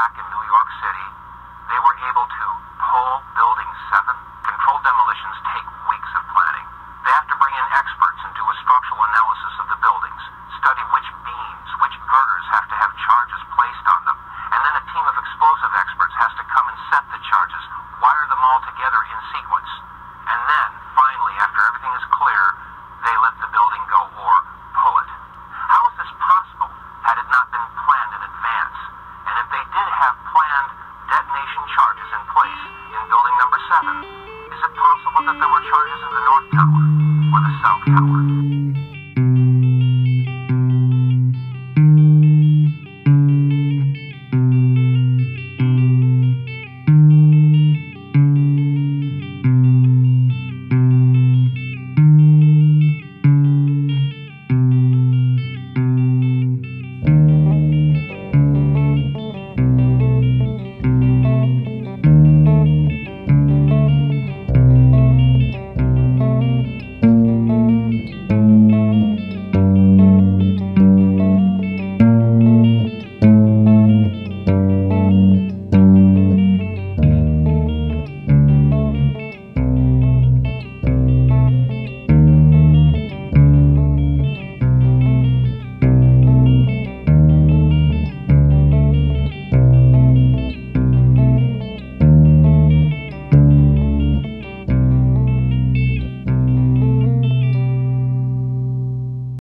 attack in New York City, they were able to pull Building 7. Controlled demolitions take weeks of planning. They have to bring in experts and do a structural analysis of the buildings, study which beams, which girders have to have charges placed on them, and then a team of explosive experts has to come and set the charges, wire them all together in sequence. Is it possible that there were charges in the North Tower or the South Tower?